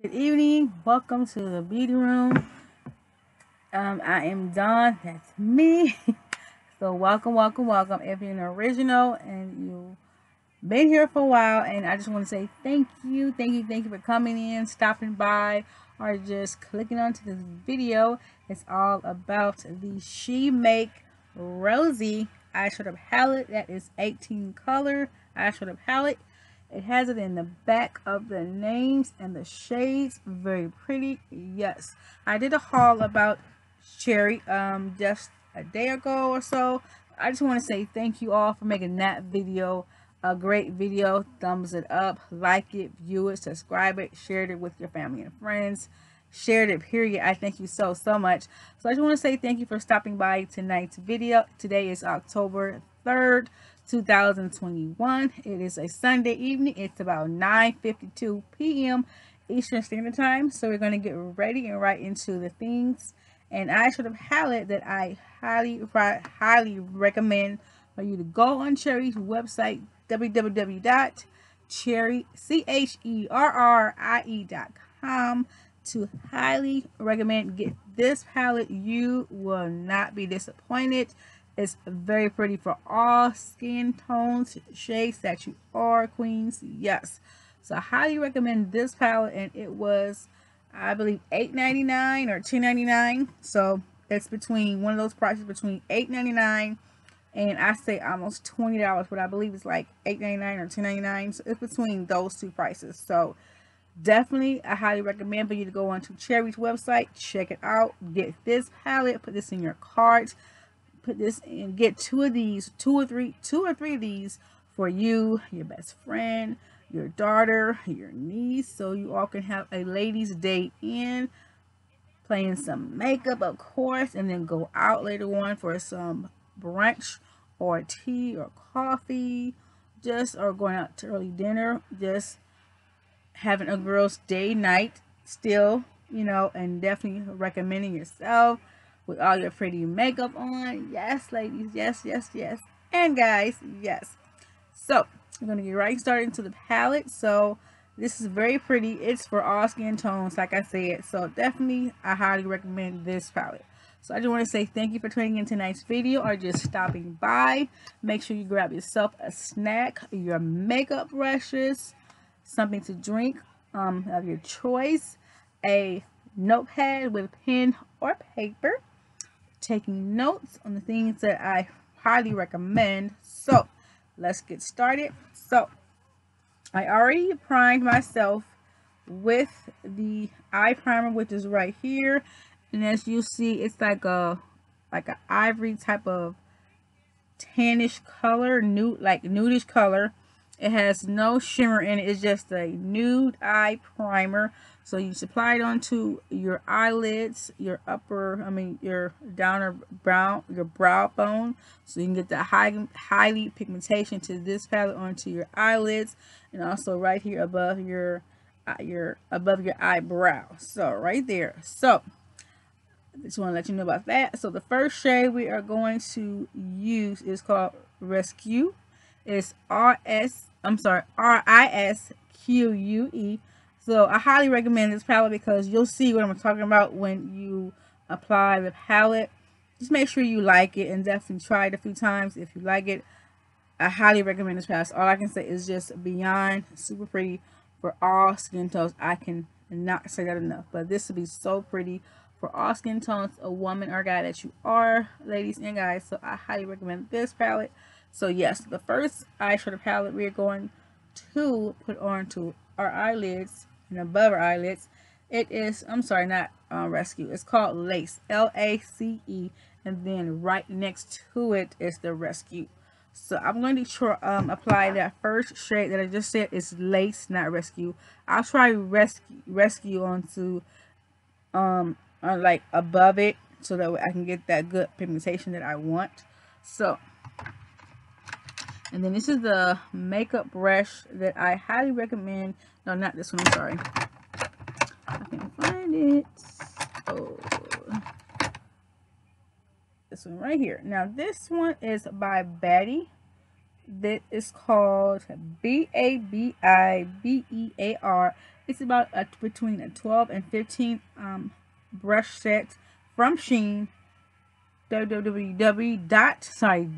Good evening. Welcome to the beauty room. Um, I am Dawn. That's me. so welcome, welcome, welcome. If you're an original and you've been here for a while, and I just want to say thank you, thank you, thank you for coming in, stopping by, or just clicking onto this video. It's all about the She Make Rosy eyeshadow palette. That is 18 color eyeshadow palette it has it in the back of the names and the shades. Very pretty. Yes. I did a haul about Cherrie um, just a day ago or so. I just want to say thank you all for making that video a great video. Thumbs it up, like it, view it, subscribe it, share it with your family and friends. Shared it, period. I thank you so, so much. So I just want to say thank you for stopping by tonight's video. Today is October 3rd, 2021. It is a Sunday evening. It's about 9.52 p.m. Eastern Standard Time. So we're going to get ready and right into the things and eyeshadow palette that I highly, highly recommend for you to go on Cherrie's website, www.cherrie.com to highly recommend get this palette. You will not be disappointed. It's very pretty for all skin tones, shades that you are, queens. Yes. So I highly recommend this palette. And it was, I believe, $8.99 or $10.99. So it's between one of those prices between $8.99 and I say almost $20. But I believe it's like $8.99 or $10.99. So it's between those two prices. So definitely I highly recommend for you to go onto Cherrie's website, check it out, get this palette, put this in your cart put this in get two of these two or three two or three of these for you your best friend your daughter your niece so you all can have a ladies day in playing some makeup of course and then go out later on for some brunch or tea or coffee just or going out to early dinner just having a girls day night still you know and definitely recommending yourself with all your pretty makeup on. Yes, ladies. Yes, yes, yes. And guys, yes. So, I'm going to get right started into the palette. So, this is very pretty. It's for all skin tones, like I said. So, definitely, I highly recommend this palette. So, I just want to say thank you for tuning in tonight's video or just stopping by. Make sure you grab yourself a snack, your makeup brushes, something to drink um, of your choice, a notepad with pen or paper, taking notes on the things that I highly recommend. So let's get started. So I already primed myself with the eye primer, which is right here. And as you see, it's like a like an ivory type of tannish color, nude like nudish color. It has no shimmer in it. It's just a nude eye primer. So you supply it onto your eyelids, your upper, I mean your downer brow, your brow bone. So you can get the high, highly pigmentation to this palette onto your eyelids and also right here above your uh, your above your eyebrow. So right there. So I just want to let you know about that. So the first shade we are going to use is called Rescue. It's R S I'm sorry R I S Q U E so I highly recommend this palette because you'll see what I'm talking about when you apply the palette. Just make sure you like it and definitely try it a few times if you like it. I highly recommend this palette. All I can say is just beyond super pretty for all skin tones. I can not say that enough. But this will be so pretty for all skin tones, a woman or guy that you are, ladies and guys. So I highly recommend this palette. So yes, the first eyeshadow palette we're going to put on to our eyelids and above our eyelids. It is, I'm sorry, not uh, rescue. It's called lace, L-A-C-E. And then right next to it is the rescue. So I'm going to try, um, apply that first shade that I just said is lace, not rescue. I'll try rescue, rescue onto, um, on like above it so that way I can get that good pigmentation that I want. So, and then this is the makeup brush that I highly recommend no, not this one. I'm sorry. I can't find it. Oh. This one right here. Now, this one is by Betty. that is called B-A-B-I-B-E-A-R. It's about a, between a 12 and 15 um, brush set from Shein. www dot sorry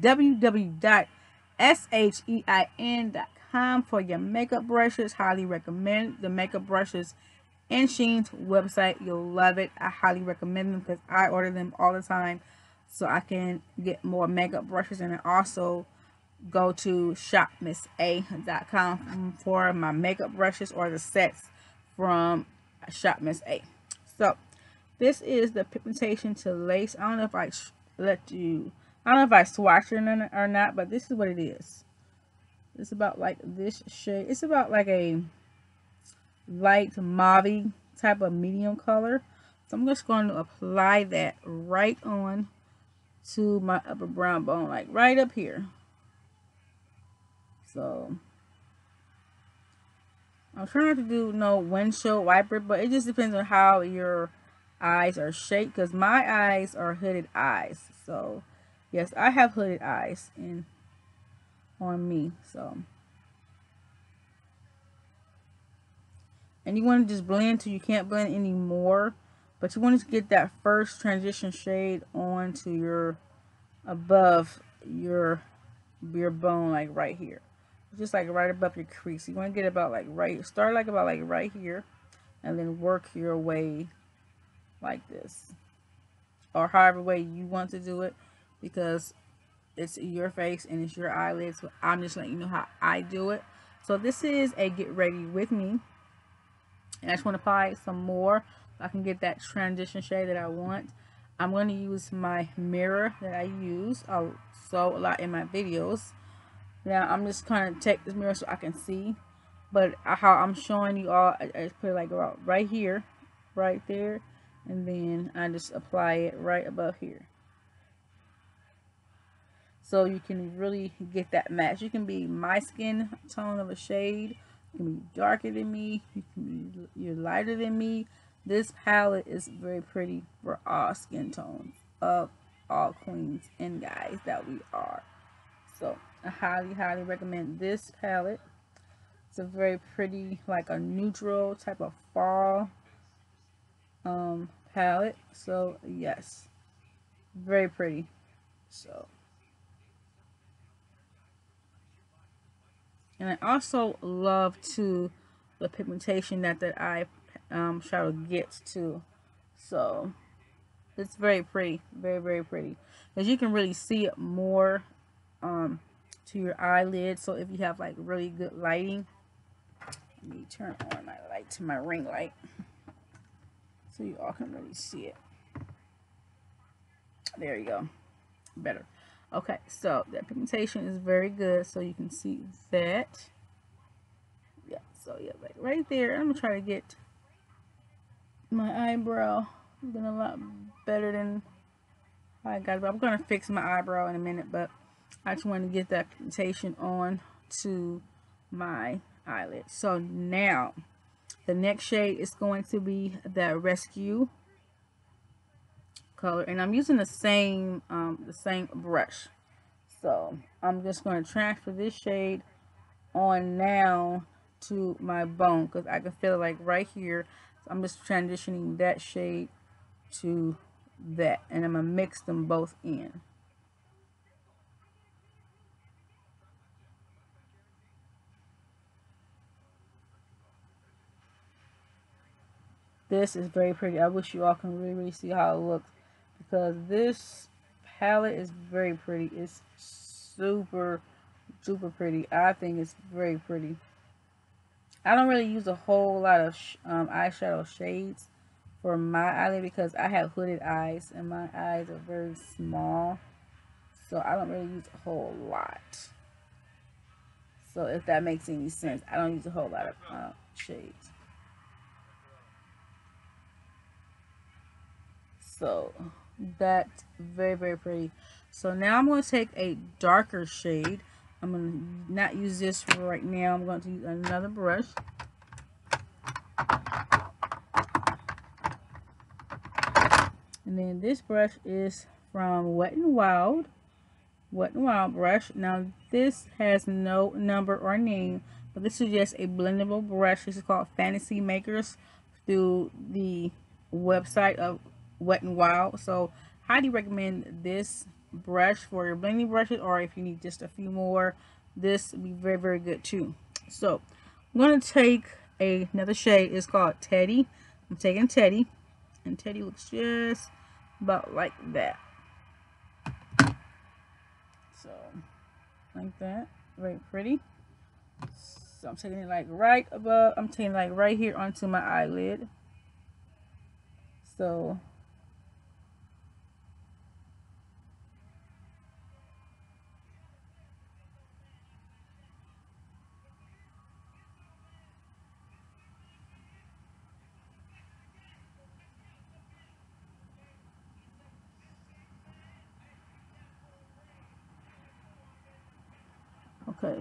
www.shein.com for your makeup brushes. Highly recommend the makeup brushes and Shein's website. You'll love it. I highly recommend them because I order them all the time so I can get more makeup brushes and also go to shopmissa.com for my makeup brushes or the sets from Shop Miss A. So this is the pigmentation to lace. I don't know if I let you, I don't know if I swatch it or not, but this is what it is. It's about like this shade. It's about like a light mauve type of medium color. So I'm just going to apply that right on to my upper brown bone, like right up here. So I'm trying to do no windshield wiper, but it just depends on how your eyes are shaped because my eyes are hooded eyes. So yes, I have hooded eyes in on me. So. And you want to just blend till you can't blend anymore but you want to get that first transition shade onto your above your your bone like right here. Just like right above your crease. You want to get about like right start like about like right here and then work your way like this. Or however way you want to do it because it's your face and it's your eyelids so i'm just letting you know how i do it so this is a get ready with me and i just want to apply some more I can get that transition shade that I want. I'm going to use my mirror that I use I'll so a lot in my videos. Now I'm just kind of take this mirror so I can see. But how I'm showing you all, I, I just put it like right here, right there. And then I just apply it right above here. So you can really get that match. You can be my skin tone of a shade. You can be darker than me. You can be you're lighter than me. This palette is very pretty for all skin tones of all queens and guys that we are. So I highly, highly recommend this palette. It's a very pretty, like a neutral type of fall um, palette. So yes, very pretty. So. And I also love to the pigmentation that, that I um, shadow gets to. So it's very pretty, very, very pretty. As you can really see it more um, to your eyelid. So if you have like really good lighting, let me turn on my light to my ring light so you all can really see it. There you go. Better. Okay, so that pigmentation is very good. So you can see that. Yeah, so yeah, like right there. I'm to try to get my eyebrow been a lot better than I got it. I'm to fix my eyebrow in a minute, but I just want to get that pigmentation on to my eyelid. So now, the next shade is going to be that Rescue color. And I'm using the same, um, the same brush. So I'm just going to transfer this shade on now to my bone because I can feel it like right here I'm just transitioning that shade to that and I'm to mix them both in. This is very pretty. I wish you all can really, really see how it looks because this palette is very pretty. It's super, super pretty. I think it's very pretty. I don't really use a whole lot of um, eyeshadow shades for my eyelid because I have hooded eyes and my eyes are very small. So I don't really use a whole lot. So if that makes any sense, I don't use a whole lot of uh, shades. So that's very, very pretty. So now I'm going to take a darker shade I'm going to not use this right now. I'm going to use another brush. And then this brush is from Wet n Wild. Wet n Wild brush. Now this has no number or name, but this is just a blendable brush. This is called Fantasy Makers through the website of Wet and Wild. So highly recommend this brush for your blending brushes or if you need just a few more, this would be very, very good too. So I'm going to take a, another shade. It's called Teddy. I'm taking Teddy and Teddy looks just about like that. So like that, very pretty. So I'm taking it like right above, I'm taking like right here onto my eyelid. So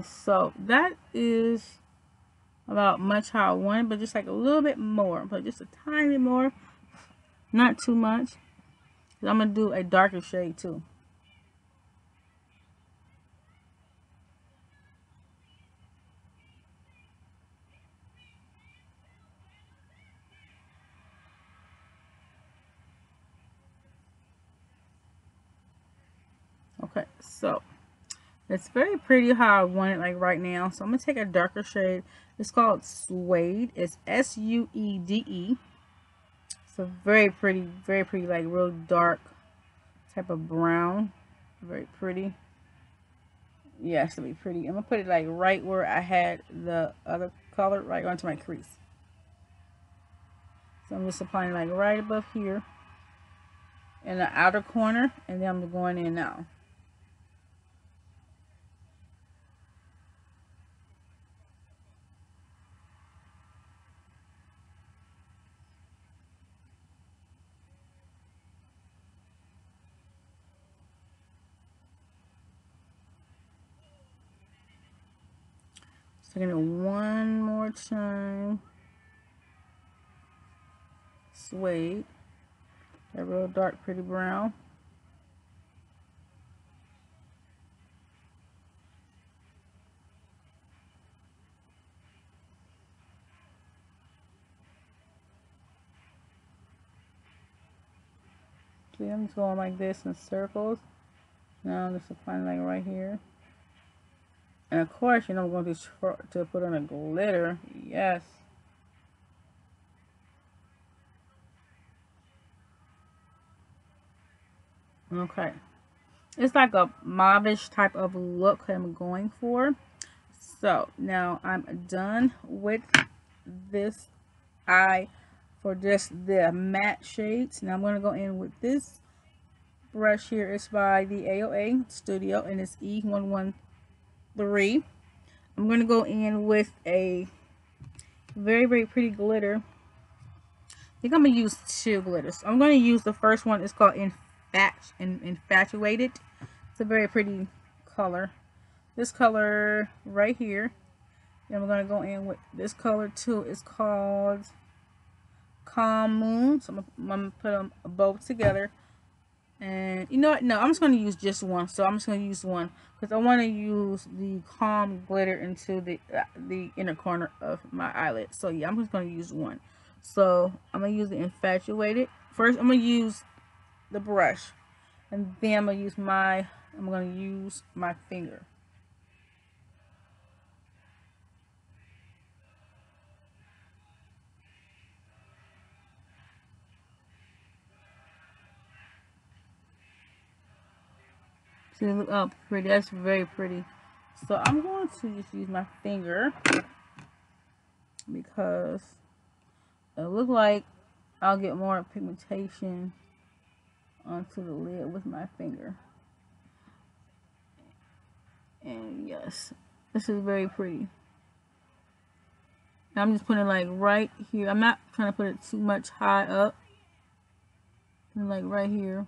So that is about much how I wanted but just like a little bit more, but just a tiny more, not too much. I'm to do a darker shade too. Okay, so it's very pretty how I want it like right now. So I'm going to take a darker shade. It's called Suede. It's S-U-E-D-E. -E. It's a very pretty, very pretty, like real dark type of brown. Very pretty. Yes, it'll be pretty. I'm going to put it like right where I had the other color, right onto my crease. So I'm just applying like right above here in the outer corner and then I'm going in now. Taking it one more time. Suede. That real dark, pretty brown. See, I'm just going like this in circles. Now I'm just applying like right here. And of course, you know, I'm going to, to put on a glitter. Yes. Okay. It's like a mauvish type of look I'm going for. So, now I'm done with this eye for just the matte shades. Now I'm going to go in with this brush here. It's by the AOA Studio and it's E113 I'm going to go in with a very, very pretty glitter. I think I'm going to use two glitters. I'm going to use the first one. It's called Infat Infatuated. It's a very pretty color. This color right here. Then we're going to go in with this color too. It's called Calm Moon. So I'm going to put them both together. And you know what? No, I'm just going to use just one. So I'm just going to use one because I want to use the calm glitter into the uh, the inner corner of my eyelid. So yeah, I'm just going to use one. So I'm going to use the infatuated. First, I'm going to use the brush. And then I'm going to use my, I'm going to use my finger. See, look up pretty. That's very pretty. So I'm going to just use my finger because it looks like I'll get more pigmentation onto the lid with my finger. And yes, this is very pretty. I'm just putting like right here. I'm not trying to put it too much high up. Like right here.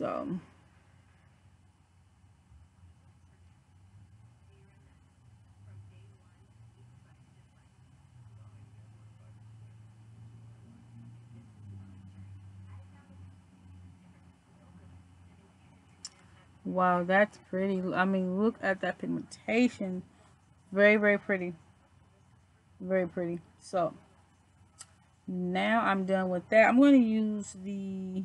So. Wow, that's pretty. I mean, look at that pigmentation. Very, very pretty. Very pretty. So, now I'm done with that. I'm going to use the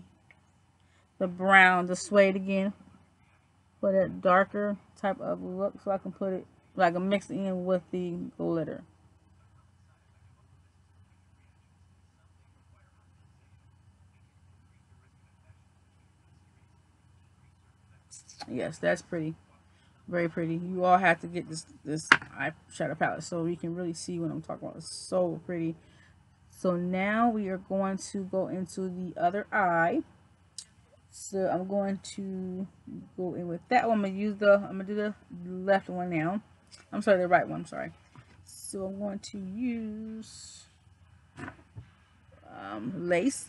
the brown, the suede again for that darker type of look so I can put it like a mix in with the glitter. Yes, that's pretty. Very pretty. You all have to get this this eyeshadow palette so you can really see what I'm talking about. It's so pretty. So now we are going to go into the other eye. So I'm going to go in with that one. I'm gonna use the I'm gonna do the left one now. I'm sorry, the right one, I'm sorry. So I'm going to use um, lace.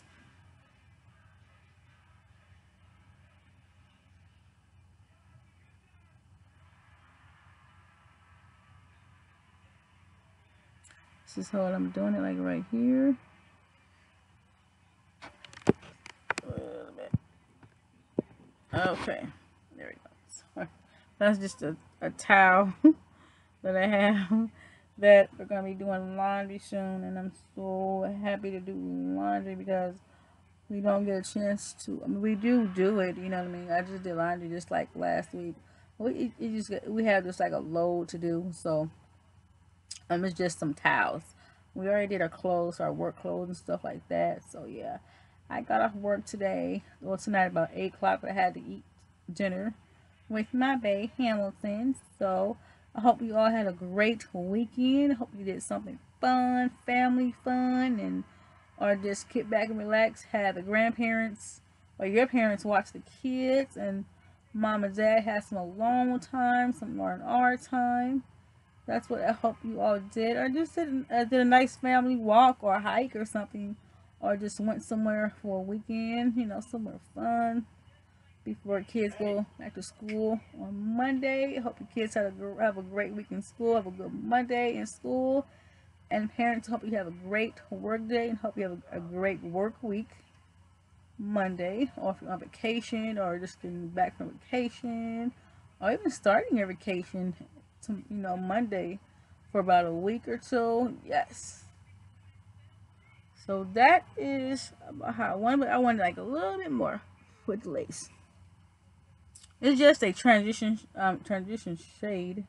This is how I'm doing it, like right here. Okay, there we go. That's just a, a towel that I have that we're going to be doing laundry soon. And I'm so happy to do laundry because we don't get a chance to. I mean, we do do it, you know what I mean? I just did laundry just like last week. We it, it just we have just like a load to do, so um, it's just some towels. We already did our clothes, our work clothes and stuff like that. So yeah, I got off work today, well tonight about 8 o'clock, I had to eat dinner with my bae Hamilton. So I hope you all had a great weekend. Hope you did something fun, family fun, and or just kick back and relax. Have the grandparents or your parents watch the kids, and mom and dad had some alone time, some learn art time. That's what I hope you all did, or just did, uh, did a nice family walk or hike or something or just went somewhere for a weekend, you know, somewhere fun before kids go back to school on Monday. Hope your kids have a, have a great week in school, have a good Monday in school. And parents, hope you have a great work day and hope you have a, a great work week Monday, or if you're on vacation, or just getting back from vacation, or even starting your vacation, to, you know, Monday for about a week or two. Yes, so that is about how I want, but I wanted like a little bit more with the lace. It's just a transition um, transition shade.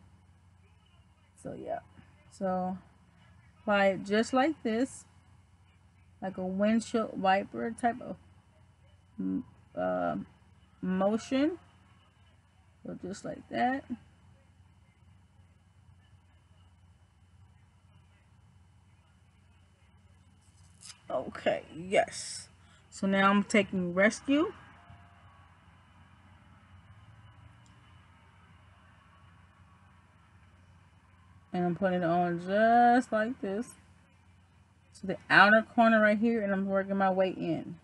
So yeah. So apply it just like this. Like a windshield wiper type of uh, motion. So just like that. Okay, yes. So now I'm taking rescue. And I'm putting it on just like this. To the outer corner right here and I'm working my way in.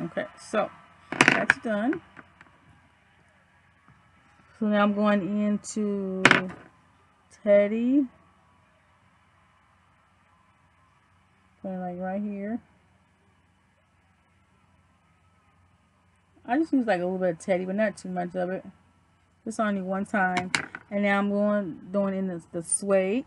Okay, so that's done. So now I'm going into Teddy. Putting like right here. I just use like a little bit of Teddy, but not too much of it. Just only one time. And now I'm going doing in the, the suede.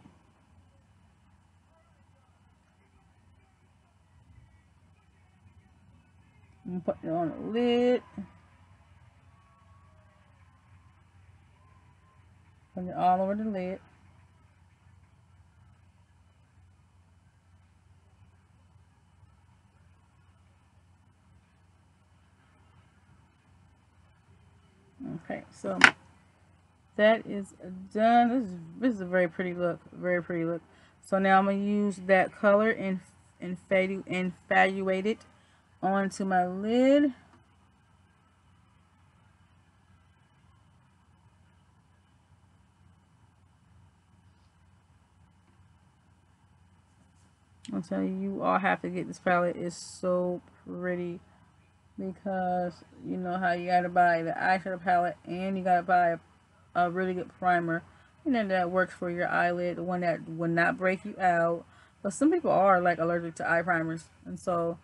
On the lid. Putting it all over the lid. Okay, so that is done. This is this is a very pretty look, very pretty look. So now I'm gonna use that color and infatu infatuate it onto my lid. I'm telling you, you all have to get this palette. It's so pretty because you know how you gotta buy the eyeshadow palette and you gotta buy a, a really good primer. You know that works for your eyelid, the one that will not break you out. But some people are like allergic to eye primers, and so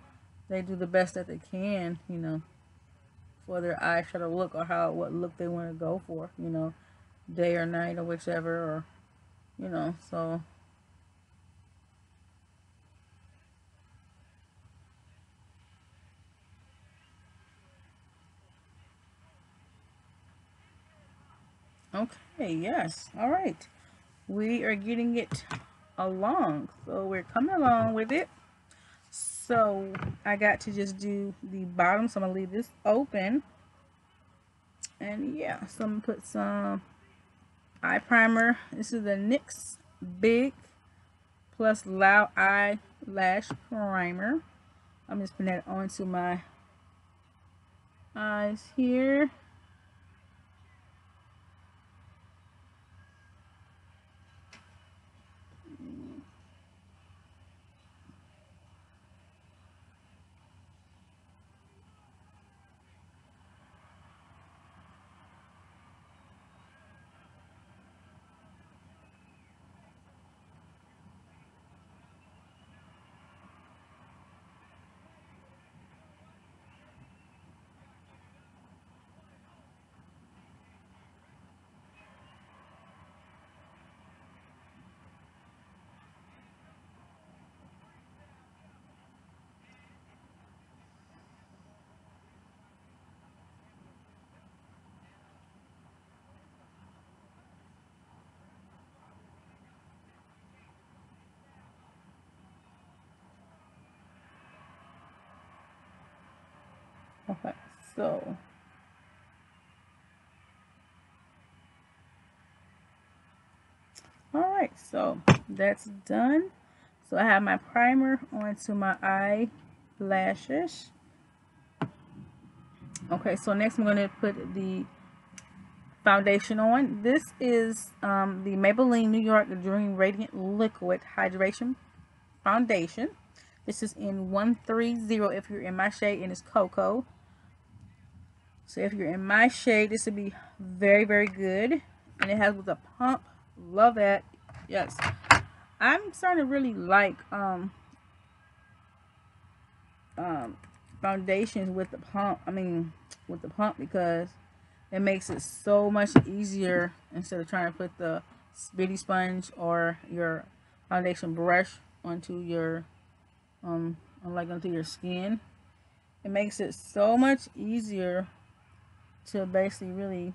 they do the best that they can, you know, for their eyeshadow look or how what look they want to go for, you know, day or night or whichever, or you know, so Okay, yes. All right. We are getting it along. So we're coming along with it. So I got to just do the bottom. So I'm to leave this open. And yeah, so I'm to put some eye primer. This is the NYX Big Plus Loud Eyelash Primer. I'm just putting that onto my eyes here. Okay, so all right, so that's done. So I have my primer onto my eyelashes. Okay, so next I'm going to put the foundation on. This is um, the Maybelline New York Dream Radiant Liquid Hydration Foundation. This is in 130 if you're in my shade and it's Cocoa. So if you're in my shade, this would be very, very good. And it has with a pump. Love that. Yes. I'm starting to really like um um foundations with the pump. I mean with the pump because it makes it so much easier instead of trying to put the beauty sponge or your foundation brush onto your um like onto your skin. It makes it so much easier to basically really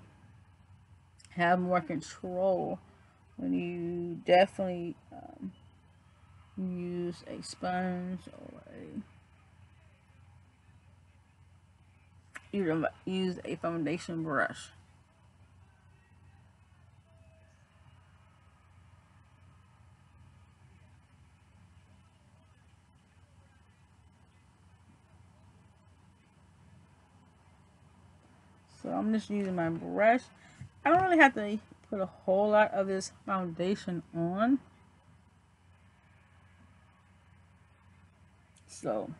have more control when you definitely um, use a sponge or a you use a foundation brush. So I'm just using my brush. I don't really have to put a whole lot of this foundation on. So.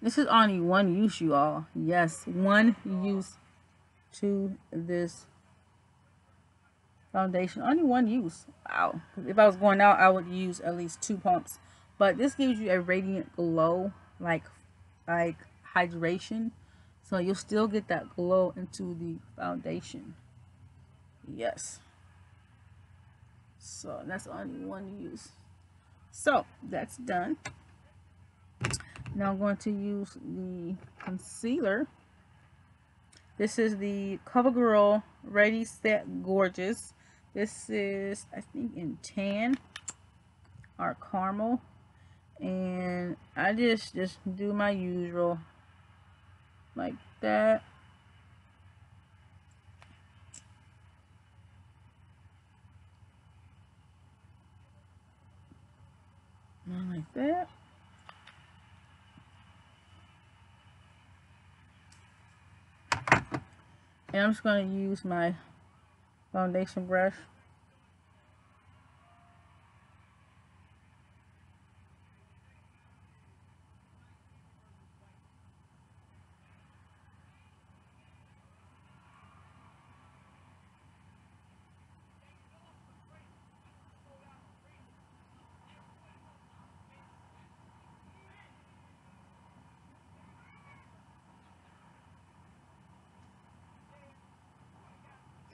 This is only one use you all. Yes one use to this foundation. Only one use. Wow. If I was going out I would use at least two pumps. But this gives you a radiant glow like like hydration. So you'll still get that glow into the foundation. Yes. So that's only one use. So that's done. Now I'm going to use the concealer. This is the CoverGirl Ready Set Gorgeous. This is I think in tan or caramel and I just just do my usual like that. Like that. And I'm just going to use my foundation brush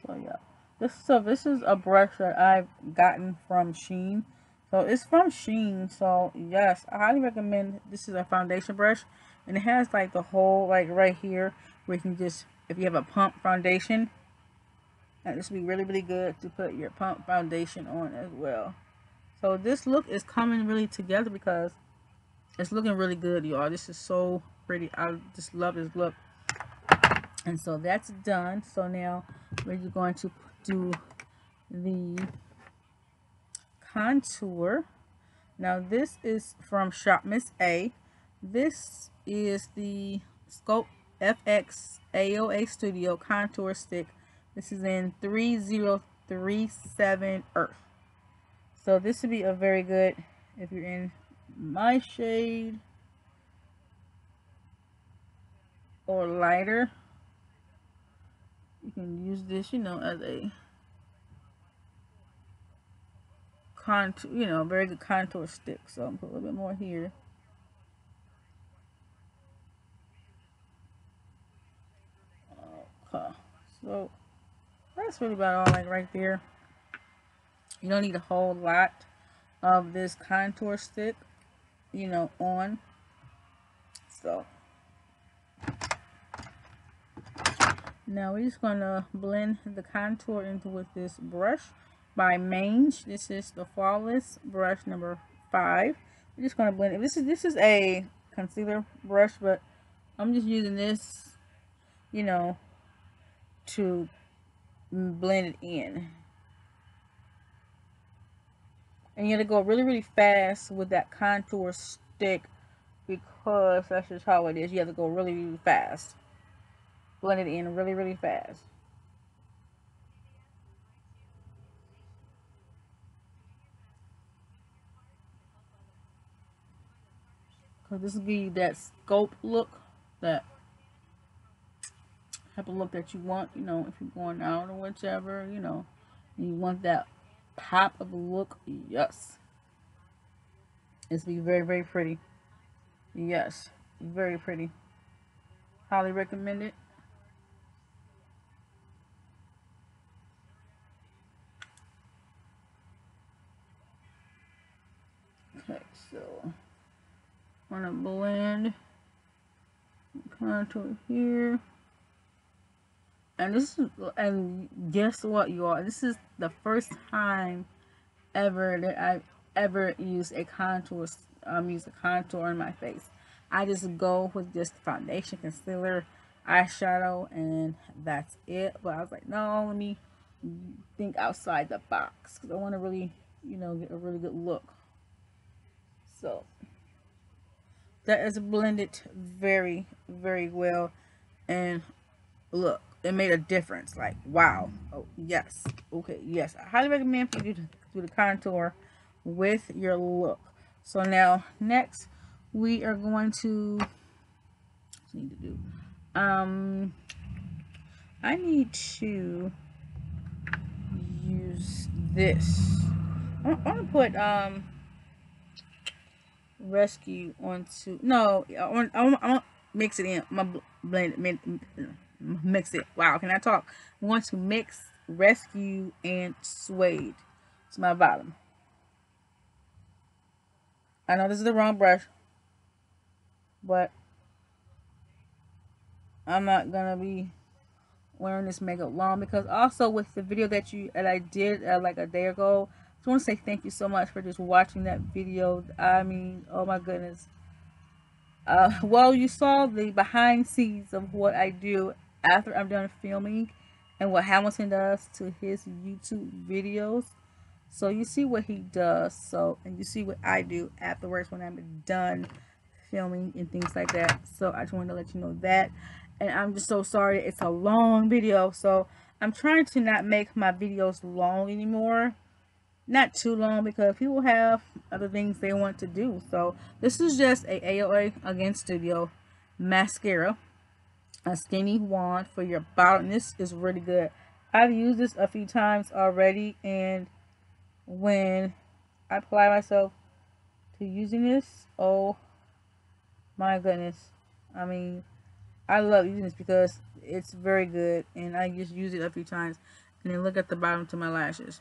So yeah. This so this is a brush that I've gotten from Shein. So it's from Shein. So yes, I highly recommend this is a foundation brush. And it has like the hole like right here where you can just if you have a pump foundation. And this would be really, really good to put your pump foundation on as well. So this look is coming really together because it's looking really good, y'all. This is so pretty. I just love this look. And so that's done. So now we're going to do the contour. Now this is from Shop Miss A. This is the Scope FX AOA Studio Contour Stick. This is in 3037 Earth. So this would be a very good, if you're in my shade or lighter, you can use this, you know, as a contour, you know, very good contour stick. So I'm put a little bit more here. Okay, so that's really about all like right there. You don't need a whole lot of this contour stick, you know, on. So now we're just gonna blend the contour into with this brush by Mange. This is the Flawless brush number five. We're just gonna blend it. This is this is a concealer brush, but I'm just using this, you know, to blend it in. And you to go really, really fast with that contour stick because that's just how it is. You have to go really, really fast. Blend it in really, really fast. Because this will give you that scope look, that type of look that you want, you know, if you're going out or whichever, you know, you want that pop of a look. Yes. It's be very, very pretty. Yes. Very pretty. Highly recommend it. Okay, so I'm gonna blend contour here. And this is, and guess what, you all? This is the first time ever that I've ever used a contour, um, use a contour on my face. I just go with just foundation, concealer, eyeshadow, and that's it. But I was like, no, let me think outside the box because I want to really, you know, get a really good look. So that is blended very, very well. And look, it made a difference. Like, wow. Oh, yes. Okay, yes. I highly recommend for you to do the contour with your look. So now, next, we are going to, need to do, um, I need to use this. I want to put, um, rescue onto, no, I want, I want, I want mix it in, my blend, mix it. Wow, can I talk? I want to mix Rescue and Suede. It's my bottom. I know this is the wrong brush, but I'm not gonna be wearing this makeup long because also with the video that you that I did uh, like a day ago, I just want to say thank you so much for just watching that video. I mean, oh my goodness. Uh, well, you saw the behind scenes of what I do after I'm done filming and what Hamilton does to his YouTube videos. So you see what he does. So and you see what I do afterwards when I'm done filming and things like that. So I just wanted to let you know that. And I'm just so sorry. It's a long video. So I'm trying to not make my videos long anymore. Not too long because people have other things they want to do. So this is just a AOA Again Studio mascara a skinny wand for your bottom. This is really good. I've used this a few times already and when I apply myself to using this, oh my goodness. I mean, I love using this because it's very good and I just use it a few times and then look at the bottom to my lashes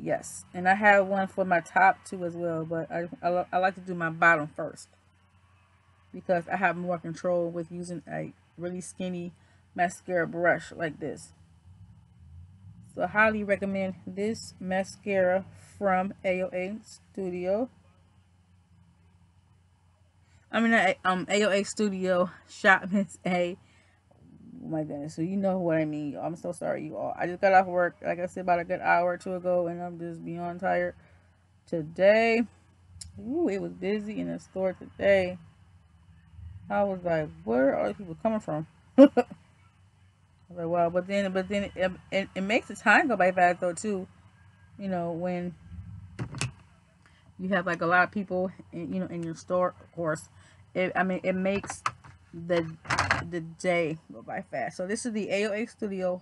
yes. And I have one for my top too as well but I, I, I like to do my bottom first because I have more control with using a really skinny mascara brush like this. So I highly recommend this mascara from AOA Studio. I mean, um, AOA Studio Shop Miss A. My goodness, so you know what I mean. I'm so sorry, you all. I just got off work, like I said, about a good hour or two ago, and I'm just beyond tired. Today, ooh, it was busy in the store today. I was like, where are people coming from? I was like, wow, but then, but then it, it, it makes the time go by fast though too. You know when you have like a lot of people, in, you know, in your store, of course it, I mean, it makes the the day go by fast. So this is the AOA Studio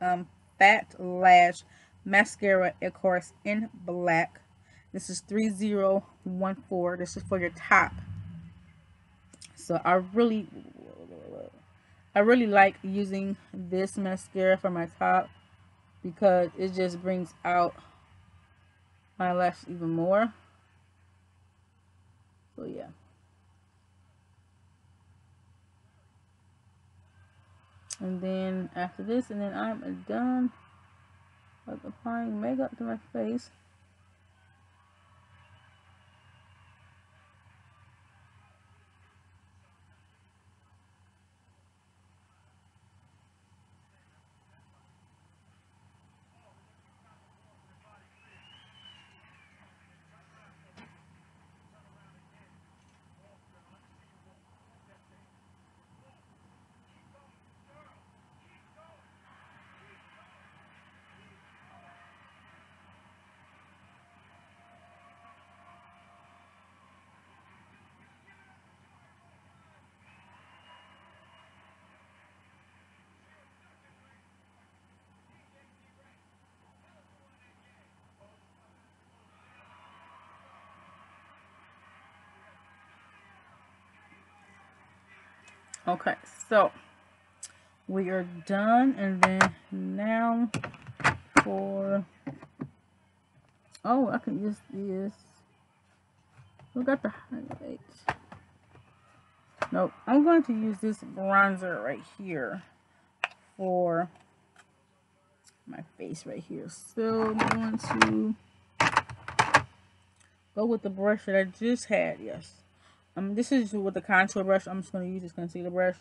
um, Fat Lash Mascara, of course, in black. This is 3014. This is for your top. So I really, I really like using this mascara for my top because it just brings out my lash even more. So yeah. And then after this and then I'm done applying makeup to my face Okay, so we are done, and then now for oh, I can use this. We got the highlights. Nope, I'm going to use this bronzer right here for my face right here. So I'm going to go with the brush that I just had. Yes. Um, this is with the contour brush. I'm just going to use this concealer brush.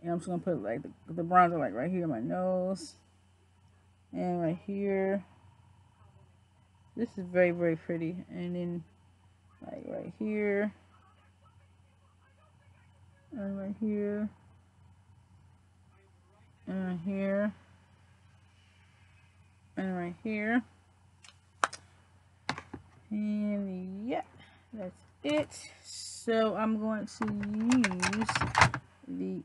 And I'm just going to put like the, the bronzer like right here, on my nose. And right here. This is very, very pretty. And then like right here. And right here. And right here. And right here. And yeah, that's it. So I'm going to use the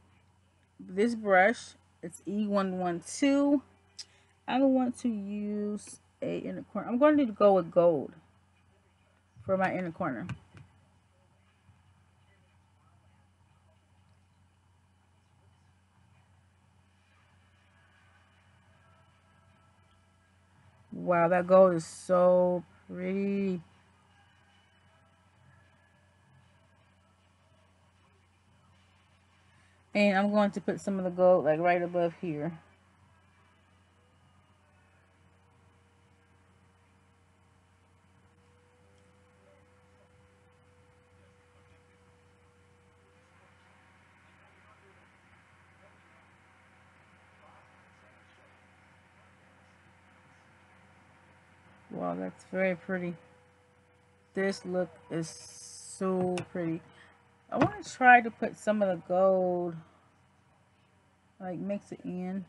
this brush. It's E112 I want to use a inner corner. I'm going to go with gold for my inner corner. Wow that gold is so pretty And I'm going to put some of the gold like right above here. Wow, that's very pretty. This look is so pretty. I want to try to put some of the gold like mix it in.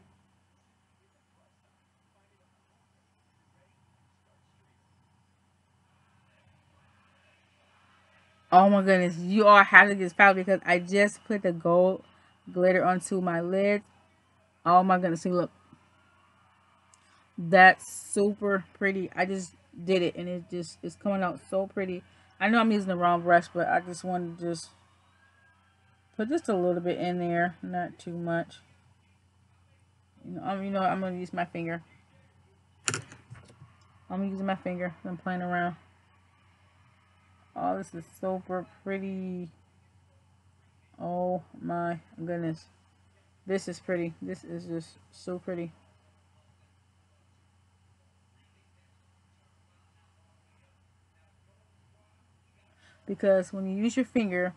Oh my goodness, you all have to get this powder because I just put the gold glitter onto my lid. Oh my goodness, see look. That's super pretty. I just did it and it just is coming out so pretty. I know I'm using the wrong brush, but I just wanted to just put just a little bit in there, not too much. You know, I'm, you know, I'm gonna use my finger. I'm using my finger. I'm playing around. Oh, this is super pretty. Oh my goodness. This is pretty. This is just so pretty. Because when you use your finger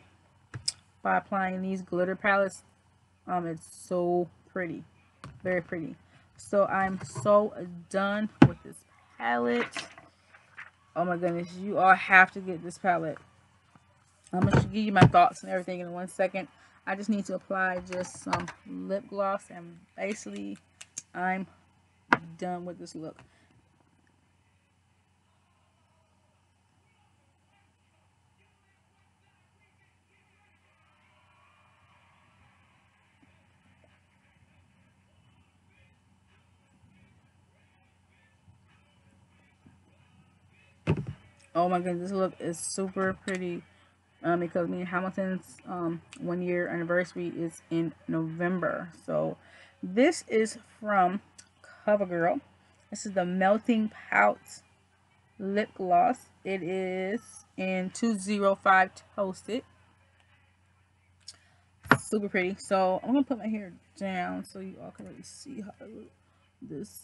by applying these glitter palettes, um, it's so pretty. Very pretty. So I'm so done with this palette. Oh my goodness, you all have to get this palette. I'm going to give you my thoughts and everything in one second. I just need to apply just some lip gloss and basically I'm done with this look. Oh my goodness, this look is super pretty. Um, because me and Hamilton's um, one year anniversary is in November. So this is from CoverGirl. This is the Melting Pout Lip Gloss. It is in 205 Toasted. Super pretty. So I'm going to put my hair down so you all can really see how this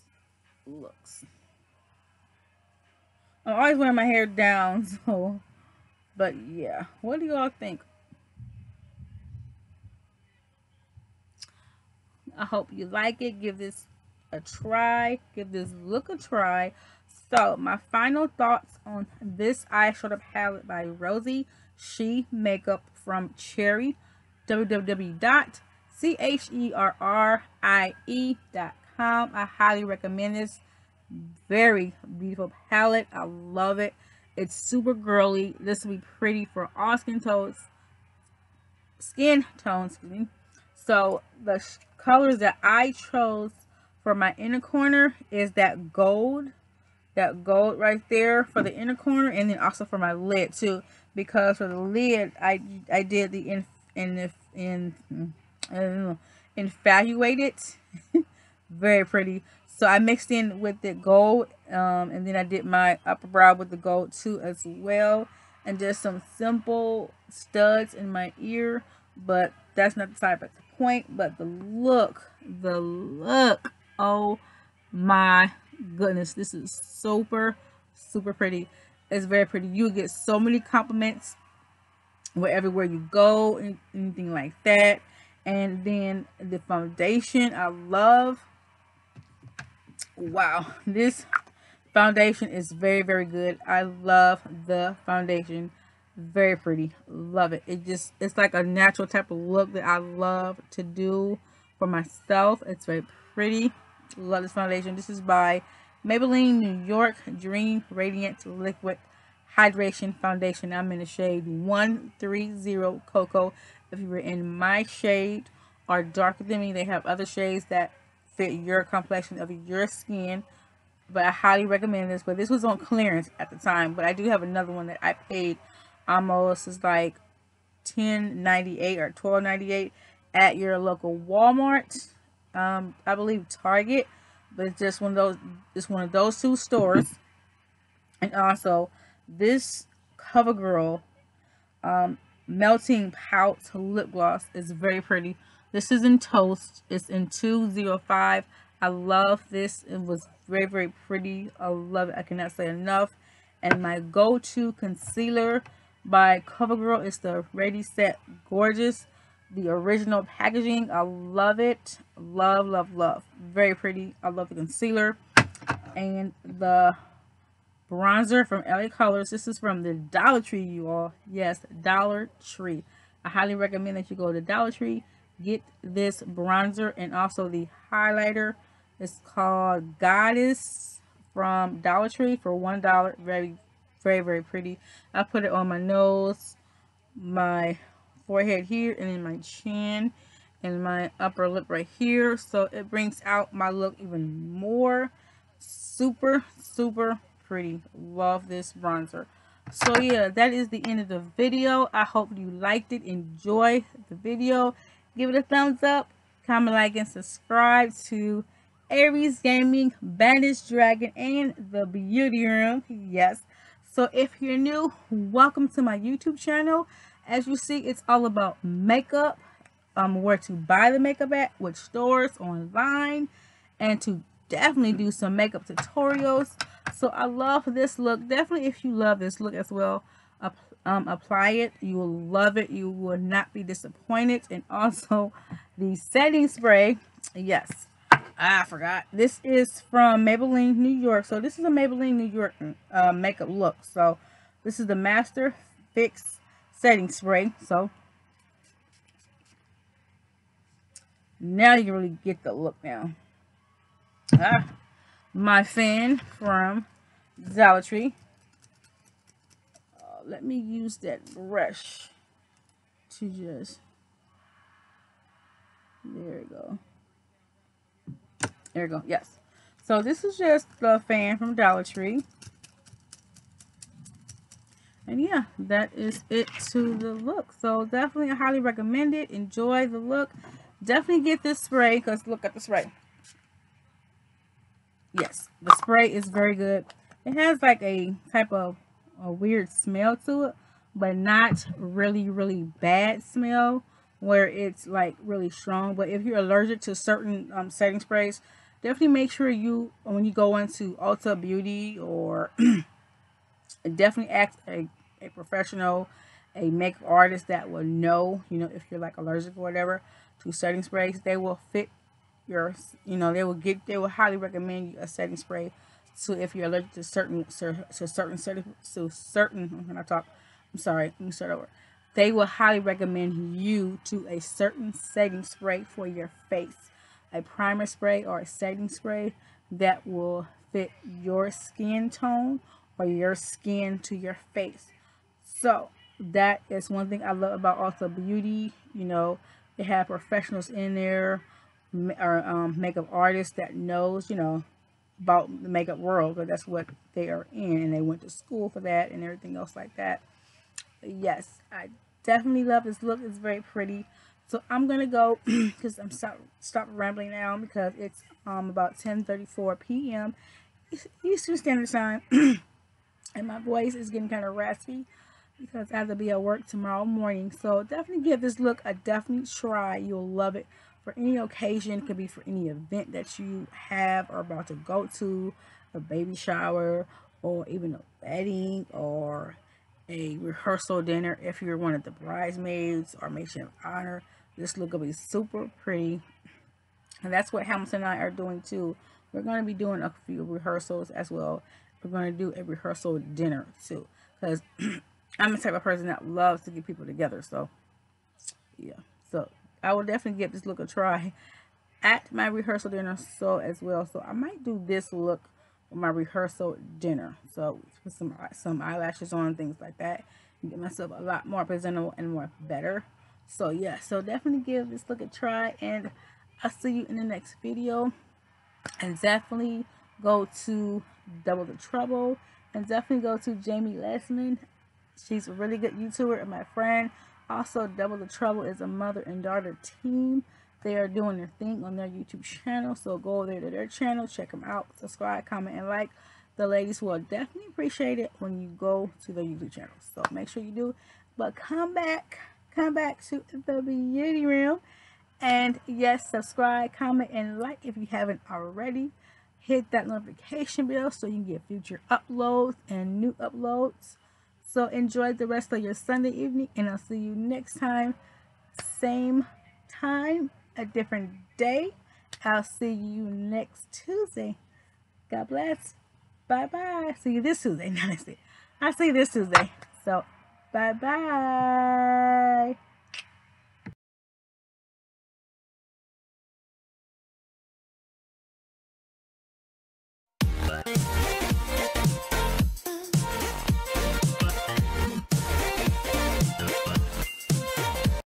looks. I'm always wearing my hair down, so, but yeah. What do y'all think? I hope you like it. Give this a try. Give this look a try. So, my final thoughts on this eyeshadow palette by Rosie She Makeup from Cherrie. www.cherrie.com. I highly recommend this very beautiful palette. I love it. It's super girly. This will be pretty for all skin tones. Skin tones, excuse me. So the colors that I chose for my inner corner is that gold. That gold right there for the inner corner. And then also for my lid too. Because for the lid, I I did the in in in, in infatuated. very pretty. So I mixed in with the gold um, and then I did my upper brow with the gold too as well. And just some simple studs in my ear. But that's not the side, but the point. But the look, the look. Oh my goodness. This is super, super pretty. It's very pretty. You get so many compliments wherever you go and anything like that. And then the foundation I love wow. This foundation is very very good. I love the foundation. Very pretty. Love it. It just it's like a natural type of look that i love to do for myself. It's very pretty. Love this foundation. This is by maybelline new york dream radiant liquid hydration foundation. I'm in the shade 130 cocoa. If you were in my shade or darker than me they have other shades that fit your complexion of your skin but I highly recommend this but this was on clearance at the time but I do have another one that I paid almost is like 10.98 or 12.98 at your local Walmart um I believe Target but it's just one of those it's one of those two stores. And also this CoverGirl um melting pout lip gloss is very pretty this is in Toast. It's in 205. I love this. It was very, very pretty. I love it. I cannot say enough. And my go-to concealer by CoverGirl is the Ready Set Gorgeous. The original packaging. I love it. Love, love, love. Very pretty. I love the concealer. And the bronzer from LA Colors. This is from the Dollar Tree, you all. Yes, Dollar Tree. I highly recommend that you go to Dollar Tree get this bronzer and also the highlighter. It's called goddess from dollar tree for one dollar. Very very very pretty. I put it on my nose my forehead here and in my chin and my upper lip right here. So it brings out my look even more. Super super pretty. Love this bronzer. So yeah, that is the end of the video. I hope you liked it. Enjoy the video. Give it a thumbs up. Comment, like, and subscribe to Aries Gaming, Banished Dragon, and the Beauty Room. Yes. So if you're new, welcome to my YouTube channel. As you see, it's all about makeup, um, where to buy the makeup at, which stores, online, and to definitely do some makeup tutorials. So I love this look. Definitely if you love this look as well, um, apply it. You will love it. You will not be disappointed. And also the setting spray. Yes. I forgot. This is from Maybelline, New York. So this is a Maybelline, New York uh, makeup look. So this is the Master Fix setting spray. So now you really get the look now. Ah, my fan from Dollar Tree. Let me use that brush to just, there we go. There we go, yes. So this is just the fan from Dollar Tree. And yeah, that is it to the look. So definitely I highly recommend it. Enjoy the look. Definitely get this spray because look at the spray. Yes, the spray is very good. It has like a type of a weird smell to it, but not really, really bad smell where it's like really strong. But if you're allergic to certain um, setting sprays, definitely make sure you, when you go into Ulta Beauty or definitely ask a, a professional, a makeup artist that will know, you know, if you're like allergic or whatever to setting sprays, they will fit your, you know, they will get, they will highly recommend you a setting spray. So if you're allergic to certain, to certain, to certain, when I talk, I'm sorry, let me start over. They will highly recommend you to a certain setting spray for your face. A primer spray or a setting spray that will fit your skin tone or your skin to your face. So that is one thing I love about Ulta Beauty. You know, they have professionals in there or um, makeup artists that knows, you know, about the makeup world because that's what they are in and they went to school for that and everything else like that. But yes, I definitely love this look. It's very pretty. So I'm going to go because I'm stop, stop rambling now because it's um about 10.34 p.m. Eastern Standard Time and my voice is getting kind of raspy because I have to be at work tomorrow morning. So definitely give this look a definite try. You'll love it for any occasion. It could be for any event that you have or about to go to, a baby shower, or even a wedding or a rehearsal dinner. If you're one of the bridesmaids or maid of honor, this look will be super pretty. And that's what Hamilton and I are doing too. We're going to be doing a few rehearsals as well. We're going to do a rehearsal dinner too. Because I'm the type of person that loves to get people together. So, yeah. So, I will definitely give this look a try at my rehearsal dinner so as well. So, I might do this look for my rehearsal dinner. So, put some, some eyelashes on, things like that. Get myself a lot more presentable and more better. So, yeah. So, definitely give this look a try. And I'll see you in the next video. And definitely go to Double the Trouble. And definitely go to Jamie Lesman She's a really good YouTuber and my friend. Also, Double the Trouble is a mother and daughter team. They are doing their thing on their YouTube channel. So go there to their channel, check them out, subscribe, comment, and like. The ladies will definitely appreciate it when you go to their YouTube channel. So make sure you do. But come back, come back to the beauty room. And yes, subscribe, comment, and like if you haven't already. Hit that notification bell so you can get future uploads and new uploads. So enjoy the rest of your Sunday evening and I'll see you next time. Same time, a different day. I'll see you next Tuesday. God bless. Bye-bye. See you this Tuesday. I I'll see you this Tuesday. So, bye-bye. Bye.